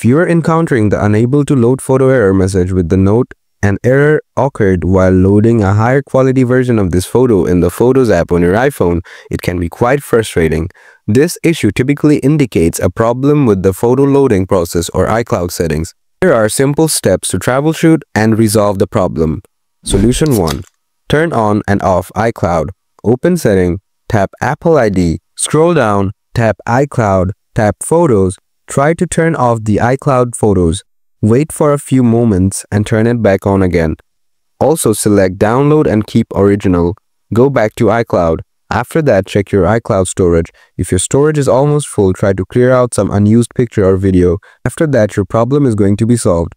If you are encountering the unable to load photo error message with the note an error occurred while loading a higher quality version of this photo in the Photos app on your iPhone, it can be quite frustrating. This issue typically indicates a problem with the photo loading process or iCloud settings. Here are simple steps to troubleshoot and resolve the problem. Solution 1. Turn on and off iCloud. Open Setting, tap Apple ID, scroll down, tap iCloud, tap Photos. Try to turn off the iCloud photos. Wait for a few moments and turn it back on again. Also select Download and Keep Original. Go back to iCloud. After that, check your iCloud storage. If your storage is almost full, try to clear out some unused picture or video. After that, your problem is going to be solved.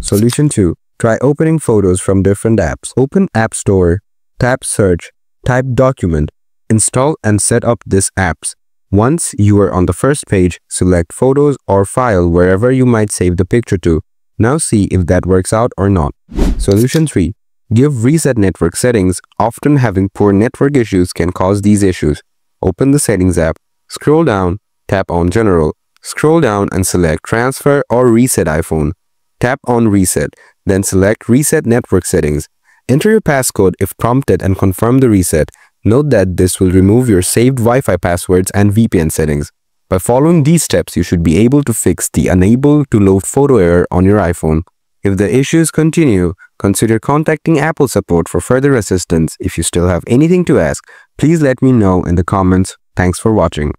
Solution 2. Try opening photos from different apps. Open App Store, tap Search, type Document, install and set up these apps. Once you are on the first page, select Photos or File wherever you might save the picture to. Now see if that works out or not. Solution 3. Give reset network settings. Often having poor network issues can cause these issues. Open the Settings app, scroll down, tap on General, scroll down and select Transfer or Reset iPhone. Tap on Reset, then select Reset Network Settings. Enter your passcode if prompted and confirm the reset. Note that this will remove your saved Wi-Fi passwords and VPN settings. By following these steps, you should be able to fix the unable to load photo error on your iPhone. If the issues continue, consider contacting Apple support for further assistance. If you still have anything to ask, please let me know in the comments. Thanks for watching.